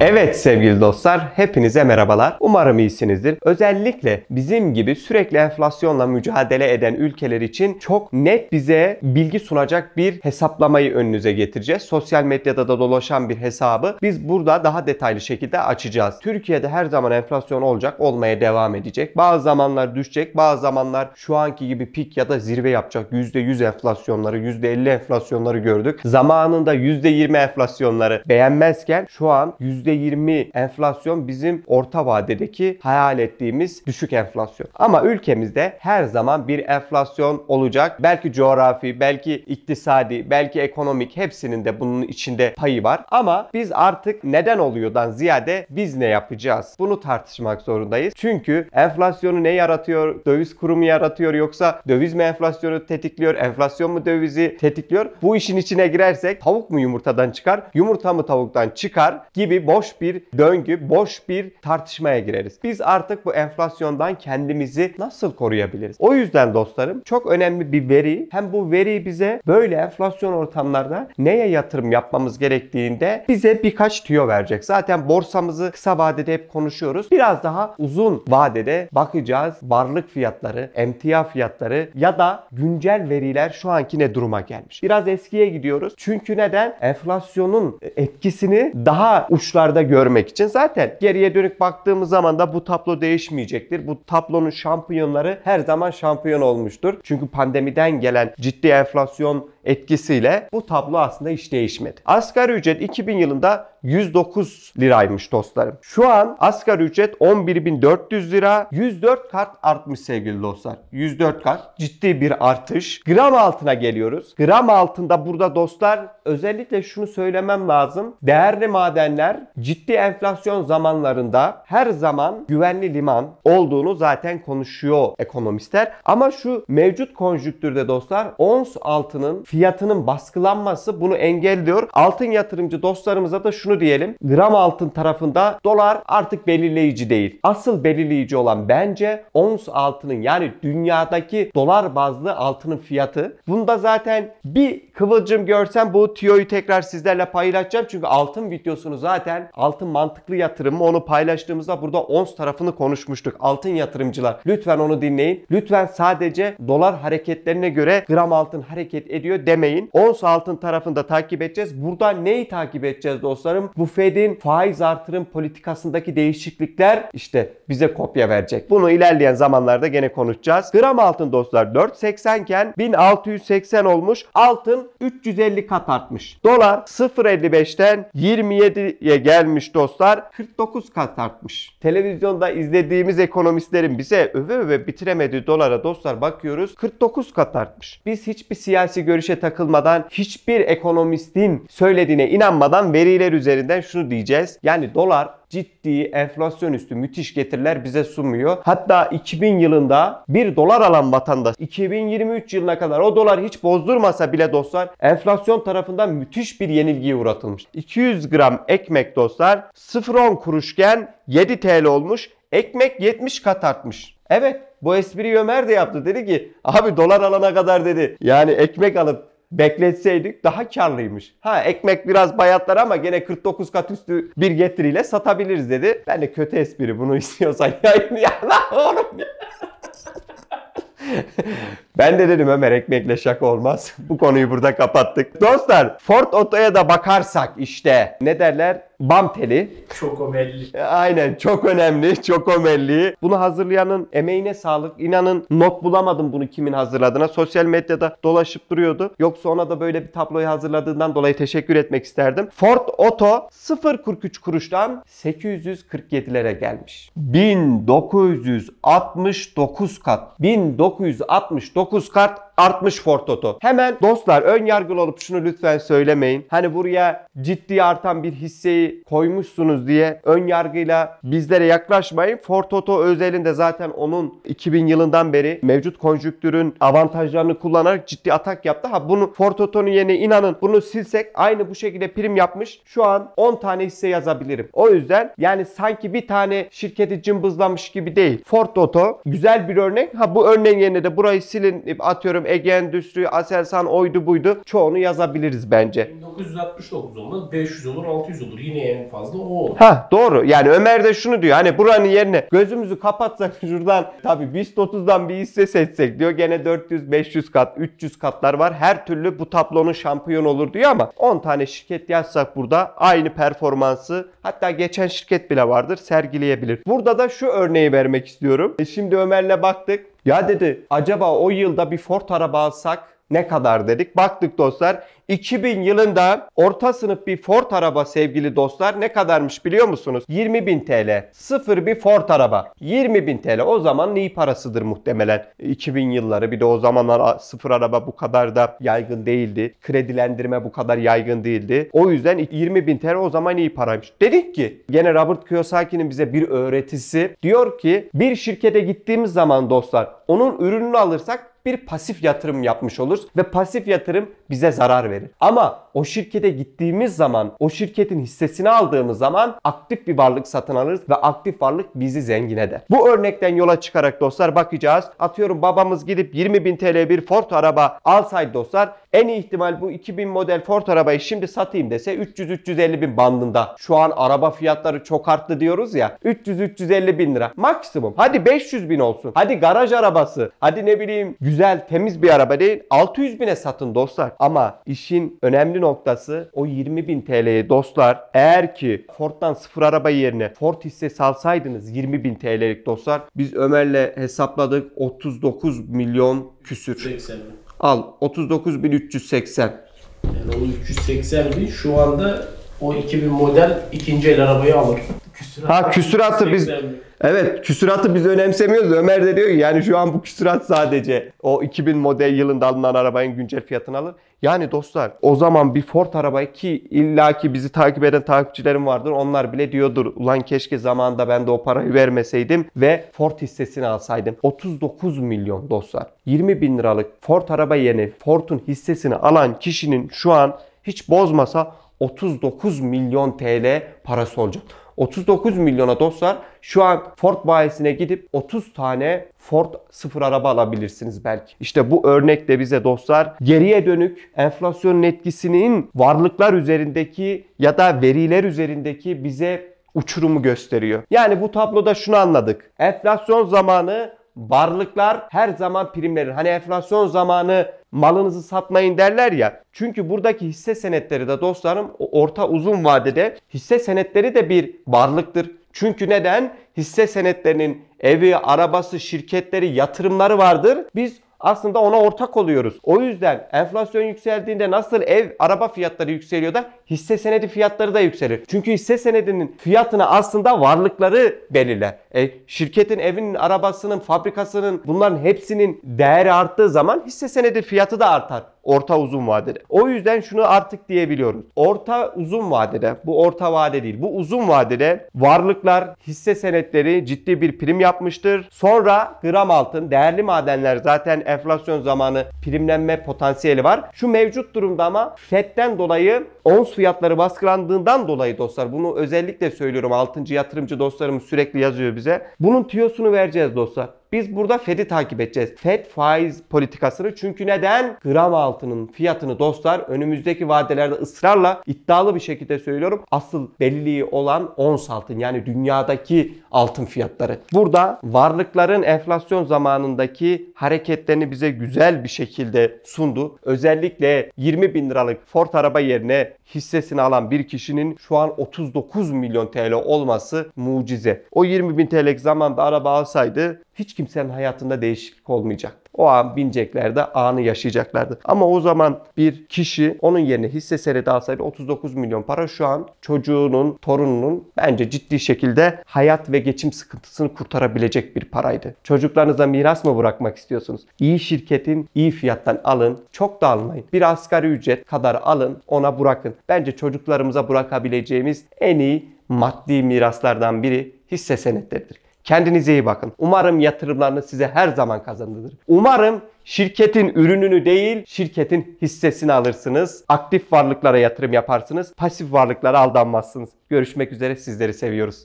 Evet sevgili dostlar, hepinize merhabalar. Umarım iyisinizdir. Özellikle bizim gibi sürekli enflasyonla mücadele eden ülkeler için çok net bize bilgi sunacak bir hesaplamayı önünüze getireceğiz. Sosyal medyada da dolaşan bir hesabı biz burada daha detaylı şekilde açacağız. Türkiye'de her zaman enflasyon olacak, olmaya devam edecek. Bazı zamanlar düşecek, bazı zamanlar şu anki gibi pik ya da zirve yapacak. %100 enflasyonları, %50 enflasyonları gördük. Zamanında %20 enflasyonları beğenmezken şu an %20 enflasyon bizim orta vadedeki hayal ettiğimiz düşük enflasyon. Ama ülkemizde her zaman bir enflasyon olacak. Belki coğrafi, belki iktisadi, belki ekonomik hepsinin de bunun içinde payı var. Ama biz artık neden oluyordan ziyade biz ne yapacağız? Bunu tartışmak zorundayız. Çünkü enflasyonu ne yaratıyor? Döviz kuru mu yaratıyor yoksa döviz mi enflasyonu tetikliyor? Enflasyon mu dövizi tetikliyor? Bu işin içine girersek tavuk mu yumurtadan çıkar? Yumurta mı tavuktan çıkar? Gibi boş bir döngü, boş bir tartışmaya gireriz. Biz artık bu enflasyondan kendimizi nasıl koruyabiliriz? O yüzden dostlarım çok önemli bir veri. Hem bu veri bize böyle enflasyon ortamlarda neye yatırım yapmamız gerektiğinde bize birkaç tüyo verecek. Zaten borsamızı kısa vadede hep konuşuyoruz. Biraz daha uzun vadede bakacağız. Varlık fiyatları, emtia fiyatları ya da güncel veriler şu anki ne duruma gelmiş. Biraz eskiye gidiyoruz. Çünkü neden? Enflasyonun etkisini daha uçlarda görmek için zaten geriye dönük baktığımız zaman da bu tablo değişmeyecektir. Bu tablonun şampiyonları her zaman şampiyon olmuştur. Çünkü pandemiden gelen ciddi enflasyon etkisiyle bu tablo aslında hiç değişmedi. Asgari ücret 2000 yılında 109 liraymış dostlarım. Şu an asgari ücret 11.400 lira. 104 kat artmış sevgili dostlar. 104 kat ciddi bir artış. Gram altına geliyoruz. Gram altında burada dostlar özellikle şunu söylemem lazım. Değerli madenler ciddi enflasyon zamanlarında her zaman güvenli liman olduğunu zaten konuşuyor ekonomistler. Ama şu mevcut konjüktürde dostlar ons altının fiyatının baskılanması bunu engelliyor. Altın yatırımcı dostlarımıza da şunu diyelim. Gram altın tarafında dolar artık belirleyici değil. Asıl belirleyici olan bence ons altının yani dünyadaki dolar bazlı altının fiyatı. Bunda zaten bir kıvılcım görsem bu tüyoyu tekrar sizlerle paylaşacağım. Çünkü altın videosunu zaten altın mantıklı yatırımı onu paylaştığımızda burada ons tarafını konuşmuştuk. Altın yatırımcılar lütfen onu dinleyin. Lütfen sadece dolar hareketlerine göre gram altın hareket ediyor demeyin. Ons altın tarafında takip edeceğiz. Burada neyi takip edeceğiz dostlarım? Bu Fed'in faiz artırım politikasındaki değişiklikler işte bize kopya verecek. Bunu ilerleyen zamanlarda gene konuşacağız. Gram altın dostlar 4.80 iken 1680 olmuş. Altın 350 kat artmış. Dolar 0.55'ten 27'ye gelmiş dostlar. 49 kat artmış. Televizyonda izlediğimiz ekonomistlerin bize öve öve bitiremediği dolara dostlar bakıyoruz 49 kat artmış. Biz hiçbir siyasi görüşe takılmadan hiçbir ekonomistin söylediğine inanmadan veriler üzerinden şunu diyeceğiz. Yani dolar ciddi enflasyon üstü müthiş getiriler bize sunmuyor. Hatta 2000 yılında bir dolar alan vatandaş 2023 yılına kadar o dolar hiç bozdurmasa bile dostlar enflasyon tarafından müthiş bir yenilgiye uğratılmış. 200 gram ekmek dostlar 0.10 kuruşken 7 TL olmuş. Ekmek 70 kat artmış. Evet bu espriyi Ömer de yaptı. Dedi ki abi dolar alana kadar dedi. Yani ekmek alıp bekletseydik daha karlıymış. Ha ekmek biraz bayatlar ama gene 49 kat üstü bir getiriyle satabiliriz dedi. Ben de kötü espri bunu istiyorsan yayın ya oğlum ya. ben de dedim Ömer ekmekle şaka olmaz. Bu konuyu burada kapattık. Dostlar Ford Oto'ya da bakarsak işte ne derler? Bam teli. Çok omelli. Aynen çok önemli, çok ömelli. Bunu hazırlayanın emeğine sağlık. İnanın not bulamadım bunu kimin hazırladığına. Sosyal medyada dolaşıp duruyordu. Yoksa ona da böyle bir tabloyu hazırladığından dolayı teşekkür etmek isterdim. Ford Oto 0.43 kuruştan 847'lere gelmiş. 1969 kat. 1969 kat artmış Ford Oto. Hemen dostlar ön yargılı olup şunu lütfen söylemeyin. Hani buraya ciddi artan bir hisseyi koymuşsunuz diye ön yargıyla bizlere yaklaşmayın. Ford Oto özelinde zaten onun 2000 yılından beri mevcut konjüktürün avantajlarını kullanarak ciddi atak yaptı. Ha bunu Ford Oto'nun yerine inanın bunu silsek aynı bu şekilde prim yapmış. Şu an 10 tane hisse yazabilirim. O yüzden yani sanki bir tane şirketi cımbızlamış gibi değil. Ford Oto güzel bir örnek. Ha bu örneğin yerine de burayı silin atıyorum Ege Endüstri, Aselsan oydu buydu. Çoğunu yazabiliriz bence. 1969 olmaz, 500 olur, 600 olur. Yine en fazla o olur. Ha doğru. Yani Ömer de şunu diyor. Hani buranın yerine gözümüzü kapatsak şuradan tabii BIST 30'dan bir hisse seçsek diyor. Gene 400, 500 kat, 300 katlar var. Her türlü bu tablonun şampiyon olur diyor ama 10 tane şirket yazsak burada aynı performansı hatta geçen şirket bile vardır sergileyebilir. Burada da şu örneği vermek istiyorum. E şimdi Ömer'le baktık. Ya dedi acaba o yılda bir Ford araba alsak ne kadar dedik. Baktık dostlar 2000 yılında orta sınıf bir Ford araba sevgili dostlar ne kadarmış biliyor musunuz? 20.000 TL. Sıfır bir Ford araba. 20.000 TL. O zaman iyi parasıdır muhtemelen. 2000 yılları bir de o zamanlar sıfır araba bu kadar da yaygın değildi. Kredilendirme bu kadar yaygın değildi. O yüzden 20.000 TL o zaman iyi paraymış. Dedik ki gene Robert Kiyosaki'nin bize bir öğretisi diyor ki bir şirkete gittiğimiz zaman dostlar onun ürününü alırsak bir pasif yatırım yapmış oluruz ve pasif yatırım bize zarar verir. Ama o şirkete gittiğimiz zaman, o şirketin hissesini aldığımız zaman aktif bir varlık satın alırız ve aktif varlık bizi zengin eder. Bu örnekten yola çıkarak dostlar bakacağız. Atıyorum babamız gidip 20 bin TL bir Ford araba alsaydı dostlar en iyi ihtimal bu 2000 model Ford arabayı şimdi satayım dese 300-350 bin bandında. Şu an araba fiyatları çok arttı diyoruz ya. 300-350 bin lira. Maksimum. Hadi 500 bin olsun. Hadi garaj arabası. Hadi ne bileyim güzel temiz bir araba değil. 600 bine satın dostlar. Ama işin önemli noktası o 20 bin TL'ye dostlar eğer ki Ford'dan sıfır araba yerine Ford hissesi alsaydınız 20 bin TL'lik dostlar biz Ömer'le hesapladık 39 milyon küsür. 80 bin. Al 39.380. Yani o 380 bin şu anda o 2000 model ikinci el arabayı alır. Küsuratı Ha, küsuratı biz- 380 bin. Evet küsuratı biz önemsemiyoruz. Ömer de diyor ki yani şu an bu küsurat sadece o 2000 model yılında alınan arabanın güncel fiyatını alır. Yani dostlar o zaman bir Ford arabayı ki illaki bizi takip eden takipçilerim vardır. Onlar bile diyordur ulan keşke zamanında ben de o parayı vermeseydim ve Ford hissesini alsaydım. 39 milyon dostlar. 20 bin liralık Ford araba yerine Ford'un hissesini alan kişinin şu an hiç bozmasa 39 milyon TL parası olacak. 39 milyona dostlar şu an Ford bayisine gidip 30 tane Ford sıfır araba alabilirsiniz belki. İşte bu örnek de bize dostlar geriye dönük enflasyonun etkisinin varlıklar üzerindeki ya da veriler üzerindeki bize uçurumu gösteriyor. Yani bu tabloda şunu anladık. Enflasyon zamanı varlıklar her zaman prim verir. Hani enflasyon zamanı malınızı satmayın derler ya. Çünkü buradaki hisse senetleri de dostlarım orta uzun vadede hisse senetleri de bir varlıktır. Çünkü neden? Hisse senetlerinin evi, arabası, şirketleri, yatırımları vardır. Biz aslında ona ortak oluyoruz. O yüzden enflasyon yükseldiğinde nasıl ev, araba fiyatları yükseliyor da hisse senedi fiyatları da yükselir. Çünkü hisse senedinin fiyatını aslında varlıkları belirler. E, şirketin evinin, arabasının, fabrikasının bunların hepsinin değeri arttığı zaman hisse senedi fiyatı da artar. Orta uzun vadede. O yüzden şunu artık diyebiliyoruz. Orta uzun vadede, bu orta vade değil, bu uzun vadede varlıklar, hisse senetleri ciddi bir prim yapmıştır. Sonra gram altın, değerli madenler zaten enflasyon zamanı primlenme potansiyeli var. Şu mevcut durumda ama FED'den dolayı ons fiyatları baskılandığından dolayı dostlar bunu özellikle söylüyorum. Altıncı yatırımcı dostlarımız sürekli yazıyor bize. Bunun tüyosunu vereceğiz dostlar. Biz burada Fed'i takip edeceğiz. Fed faiz politikasını çünkü neden? Gram altının fiyatını dostlar önümüzdeki vadelerde ısrarla iddialı bir şekilde söylüyorum. Asıl belirliği olan ons altın yani dünyadaki altın fiyatları. Burada varlıkların enflasyon zamanındaki hareketlerini bize güzel bir şekilde sundu. Özellikle 20 bin liralık Ford araba yerine hissesini alan bir kişinin şu an 39 milyon TL olması mucize. O 20 bin TL'lik zamanda araba alsaydı hiç kimsenin hayatında değişiklik olmayacak. O an bineceklerdi, anı yaşayacaklardı. Ama o zaman bir kişi onun yerine hisse senedi alsaydı 39 milyon para şu an çocuğunun, torununun bence ciddi şekilde hayat ve geçim sıkıntısını kurtarabilecek bir paraydı. Çocuklarınıza miras mı bırakmak istiyorsunuz? İyi şirketin iyi fiyattan alın. Çok da almayın. Bir asgari ücret kadar alın, ona bırakın. Bence çocuklarımıza bırakabileceğimiz en iyi maddi miraslardan biri hisse senetleridir. Kendinize iyi bakın. Umarım yatırımlarınız size her zaman kazandırır. Umarım şirketin ürününü değil, şirketin hissesini alırsınız. Aktif varlıklara yatırım yaparsınız. Pasif varlıklara aldanmazsınız. Görüşmek üzere sizleri seviyoruz.